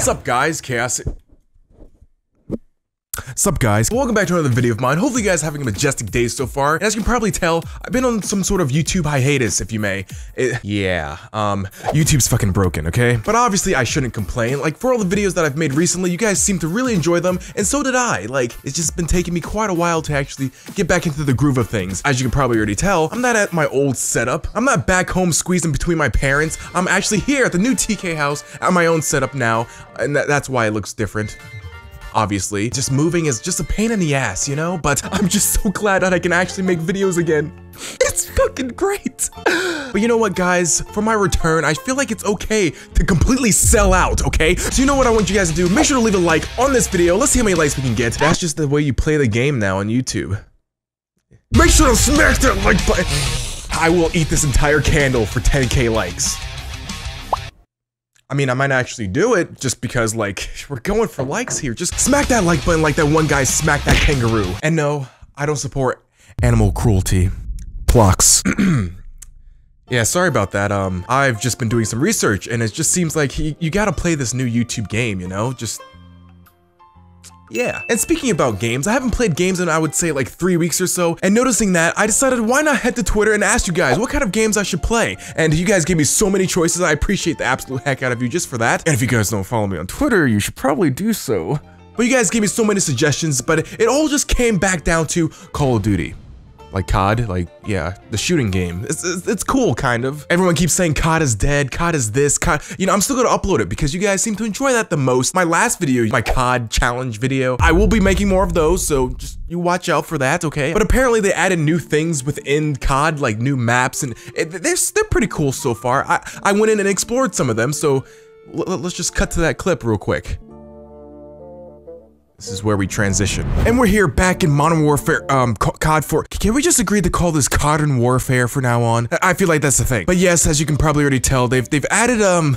What's up guys, Chaos Sup guys, welcome back to another video of mine. Hopefully you guys are having a majestic day so far. And as you can probably tell, I've been on some sort of YouTube hiatus, if you may. It, yeah, um, YouTube's fucking broken, okay? But obviously I shouldn't complain. Like, for all the videos that I've made recently, you guys seem to really enjoy them, and so did I. Like, it's just been taking me quite a while to actually get back into the groove of things. As you can probably already tell, I'm not at my old setup. I'm not back home squeezing between my parents. I'm actually here at the new TK house at my own setup now, and that, that's why it looks different obviously. Just moving is just a pain in the ass, you know? But I'm just so glad that I can actually make videos again. It's fucking great. But you know what, guys? For my return, I feel like it's okay to completely sell out, okay? So you know what I want you guys to do? Make sure to leave a like on this video. Let's see how many likes we can get. That's just the way you play the game now on YouTube. Make sure to smash that like button. I will eat this entire candle for 10k likes. I mean, I might actually do it just because, like, we're going for likes here. Just smack that like button like that one guy smacked that kangaroo. And no, I don't support animal cruelty. Plucks. yeah, sorry about that. Um, I've just been doing some research and it just seems like you, you gotta play this new YouTube game, you know? Just yeah. And speaking about games, I haven't played games in I would say like three weeks or so, and noticing that, I decided why not head to Twitter and ask you guys what kind of games I should play. And you guys gave me so many choices, I appreciate the absolute heck out of you just for that. And if you guys don't follow me on Twitter, you should probably do so. But you guys gave me so many suggestions, but it all just came back down to Call of Duty like COD, like, yeah, the shooting game. It's, it's, it's, cool, kind of. Everyone keeps saying COD is dead, COD is this, COD, you know, I'm still gonna upload it because you guys seem to enjoy that the most. My last video, my COD challenge video, I will be making more of those, so just you watch out for that, okay? But apparently they added new things within COD, like new maps, and it, they're, they're pretty cool so far. I, I went in and explored some of them, so let's just cut to that clip real quick. This is where we transition. And we're here back in Modern Warfare, um, COD 4. Can we just agree to call this and Warfare for now on? I feel like that's the thing. But yes, as you can probably already tell, they've, they've added, um,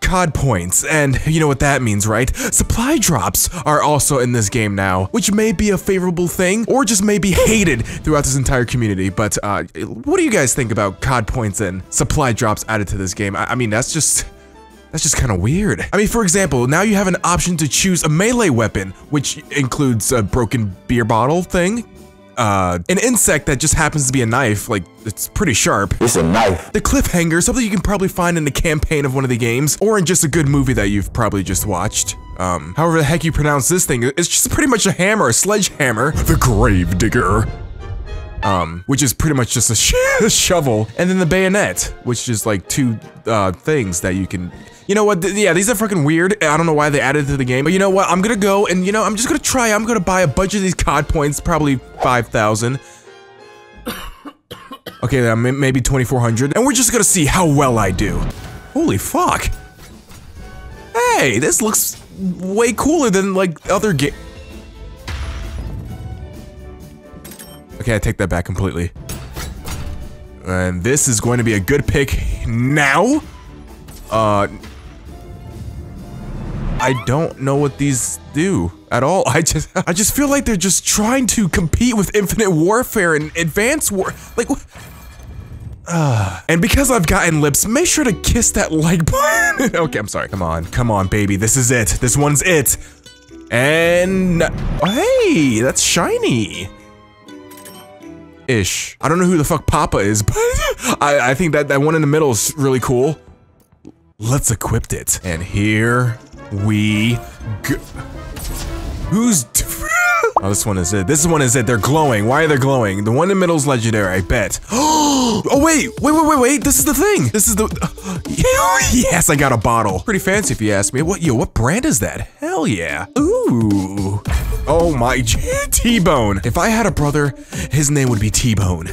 COD points, and you know what that means, right? Supply drops are also in this game now, which may be a favorable thing, or just may be hated throughout this entire community, but uh, what do you guys think about COD points and supply drops added to this game? I, I mean, that's just... That's just kind of weird. I mean, for example, now you have an option to choose a melee weapon, which includes a broken beer bottle thing, uh, an insect that just happens to be a knife, like, it's pretty sharp. It's a knife. The cliffhanger, something you can probably find in the campaign of one of the games, or in just a good movie that you've probably just watched. Um, however the heck you pronounce this thing, it's just pretty much a hammer, a sledgehammer. The Grave Digger um, which is pretty much just a, sh a, shovel, and then the bayonet, which is like two uh, things that you can. You know what? Th yeah, these are fucking weird. I don't know why they added to the game, but you know what? I'm gonna go and you know I'm just gonna try. I'm gonna buy a bunch of these COD points, probably five thousand. Okay, then maybe 2,400, and we're just gonna see how well I do. Holy fuck! Hey, this looks way cooler than like other game. Okay, I take that back completely. And this is going to be a good pick now. Uh, I don't know what these do at all. I just, I just feel like they're just trying to compete with Infinite Warfare and Advanced War. Like, uh, and because I've gotten lips, make sure to kiss that like button. okay, I'm sorry. Come on, come on, baby. This is it. This one's it. And oh, hey, that's shiny ish. I don't know who the fuck Papa is, but I, I think that that one in the middle is really cool. Let's equip it. And here we go. Who's... Oh, this one is it. This one is it. They're glowing. Why are they glowing? The one in the middle is legendary, I bet. oh, wait. Wait, wait, wait, wait. This is the thing. This is the... yes, I got a bottle. Pretty fancy if you ask me. What, yo, what brand is that? Hell yeah. Ooh. Oh my, T-Bone. If I had a brother, his name would be T-Bone.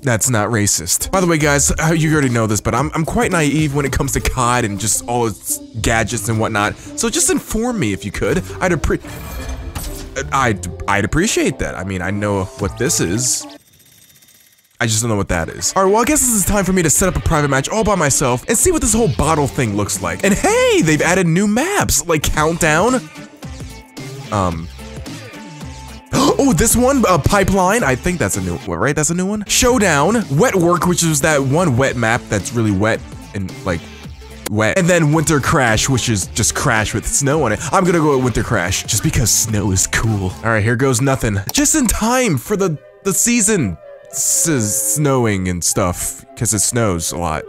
That's not racist. By the way, guys, uh, you already know this, but I'm, I'm quite naive when it comes to COD and just all its gadgets and whatnot. So just inform me if you could. I'd appre- I'd, I'd appreciate that. I mean, I know what this is. I just don't know what that is. Alright, well I guess this is time for me to set up a private match all by myself and see what this whole bottle thing looks like. And hey, they've added new maps, like Countdown, um. Oh, this one, uh, Pipeline, I think that's a new one, right? That's a new one? Showdown, Wet Work, which is that one wet map that's really wet and, like, wet. And then Winter Crash, which is just Crash with snow on it. I'm gonna go with Winter Crash, just because snow is cool. All right, here goes nothing. Just in time for the, the season s snowing and stuff, because it snows a lot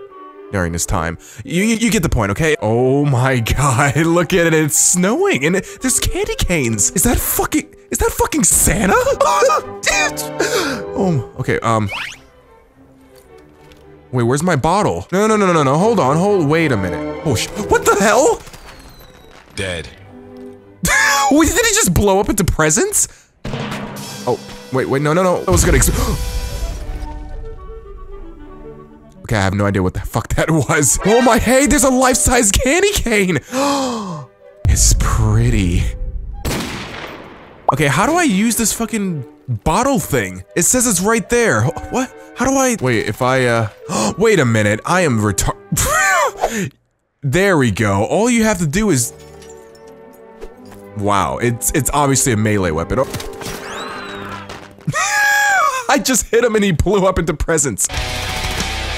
during this time. You, you, you, get the point, okay? Oh my god, look at it, it's snowing, and it, there's candy canes. Is that fucking, is that fucking Santa? oh, okay, um. Wait, where's my bottle? No, no, no, no, no, hold on, hold, wait a minute. Oh sh- what the hell? Dead. wait, did it just blow up into presents? Oh, wait, wait, no, no, no, that was gonna Okay, I have no idea what the fuck that was. Oh my, hey, there's a life-size candy cane. it's pretty. Okay, how do I use this fucking bottle thing? It says it's right there. What? How do I? Wait, if I, uh, wait a minute. I am retard. there we go. All you have to do is, wow, it's, it's obviously a melee weapon. Oh. I just hit him and he blew up into presents.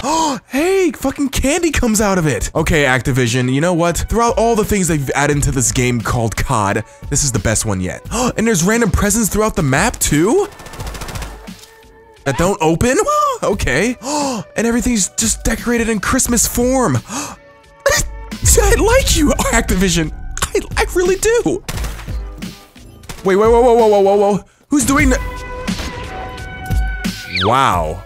Oh, hey, fucking candy comes out of it. Okay, Activision, you know what? Throughout all the things they've added into this game called COD, this is the best one yet. Oh, and there's random presents throughout the map too? That don't open? Okay. Oh, and everything's just decorated in Christmas form. I like you, Activision. I, I really do. Wait, wait, whoa, whoa, whoa, whoa, whoa, whoa. Who's doing that? Wow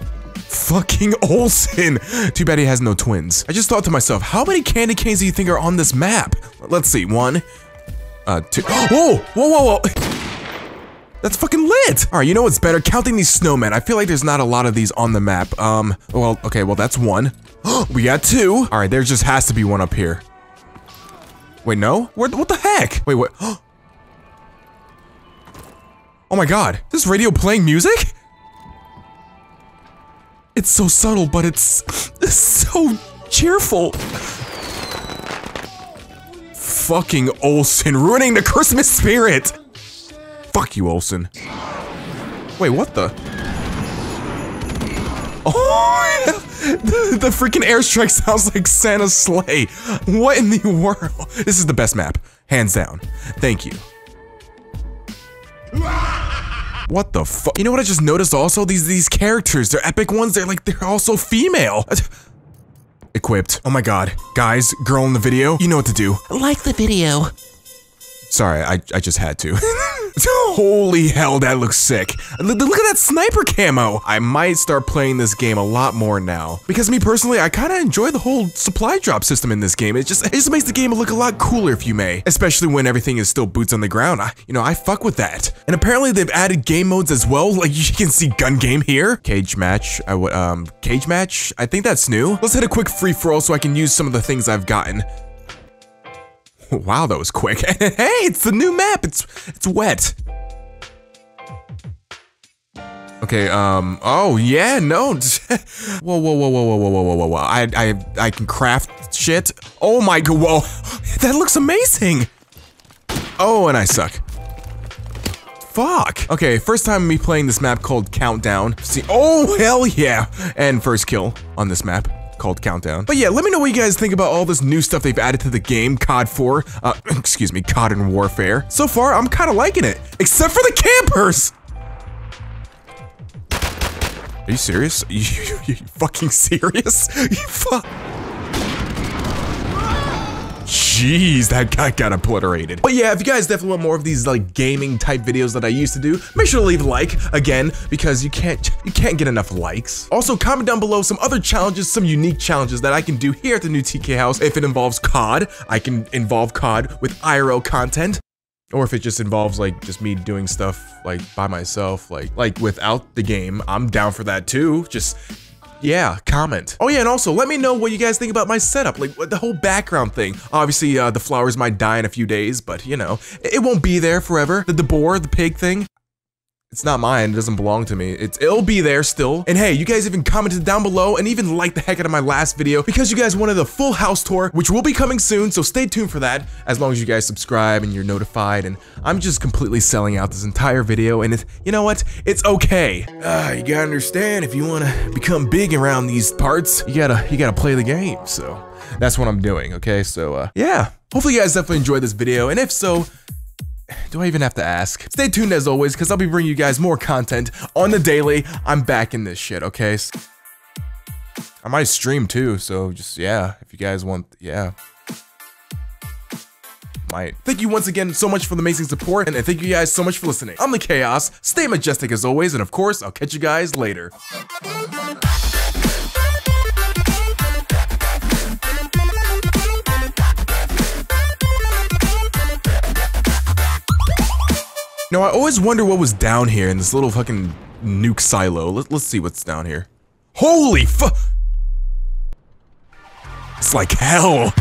fucking Olsen. Too bad he has no twins. I just thought to myself, how many candy canes do you think are on this map? Let's see, one, uh, two. Whoa, whoa, whoa, whoa. That's fucking lit! Alright, you know what's better? Counting these snowmen. I feel like there's not a lot of these on the map. Um, well, okay, well that's one. we got two. Alright, there just has to be one up here. Wait, no? Where, what the heck? Wait, what? Oh my god, is this radio playing music? It's so subtle, but it's, it's so cheerful. Fucking Olsen, ruining the Christmas spirit! Fuck you, Olsen. Wait, what the? Oh, the, the freaking airstrike sounds like Santa's sleigh. What in the world? This is the best map, hands down. Thank you. What the fuck? You know what I just noticed also? These these characters, they're epic ones, they're like, they're also female. Equipped. Oh my god. Guys, girl in the video, you know what to do. Like the video. Sorry, I, I just had to. Holy hell, that looks sick. Look, at that sniper camo. I might start playing this game a lot more now. Because me personally, I kind of enjoy the whole supply drop system in this game. It just, it just makes the game look a lot cooler if you may. Especially when everything is still boots on the ground. I, you know, I fuck with that. And apparently they've added game modes as well. Like you can see gun game here. Cage match, I would, um, cage match? I think that's new. Let's hit a quick free for all so I can use some of the things I've gotten. Wow, that was quick. hey, it's the new map. It's it's wet. Okay, um, oh yeah, no. whoa, whoa, whoa, whoa, whoa, whoa, whoa, whoa, whoa, I, I, I can craft shit. Oh my god, whoa. That looks amazing. Oh, and I suck. Fuck. Okay, first time me playing this map called Countdown. See, oh, hell yeah. And first kill on this map called Countdown. But yeah, let me know what you guys think about all this new stuff they've added to the game, COD 4, uh, excuse me, COD and Warfare. So far, I'm kind of liking it, except for the campers! Are you serious? Are you, you, you fucking serious? You fuck. Jeez, that guy got obliterated. But yeah, if you guys definitely want more of these like gaming type videos that I used to do, make sure to leave a like again because you can't you can't get enough likes. Also, comment down below some other challenges, some unique challenges that I can do here at the new TK house. If it involves COD, I can involve COD with IRL content. Or if it just involves like just me doing stuff like by myself, like like without the game, I'm down for that too. Just yeah, comment. Oh yeah, and also let me know what you guys think about my setup, like the whole background thing. Obviously, uh, the flowers might die in a few days, but you know, it won't be there forever. The, the boar, the pig thing, it's not mine, it doesn't belong to me. It's, it'll be there still. And hey, you guys even commented down below and even liked the heck out of my last video because you guys wanted a full house tour, which will be coming soon, so stay tuned for that as long as you guys subscribe and you're notified. And I'm just completely selling out this entire video and it, you know what? It's okay. Uh, you gotta understand, if you wanna become big around these parts, you gotta, you gotta play the game, so. that's what I'm doing, okay? So, uh, yeah. Hopefully you guys definitely enjoyed this video, and if so, do I even have to ask? Stay tuned as always, because I'll be bringing you guys more content on the daily. I'm back in this shit, okay? I might stream too, so just, yeah, if you guys want, yeah might. Thank you once again so much for the amazing support, and thank you guys so much for listening. I'm the Chaos, stay majestic as always, and of course, I'll catch you guys later. Now, I always wonder what was down here in this little fucking nuke silo. Let, let's see what's down here. Holy fu- It's like hell!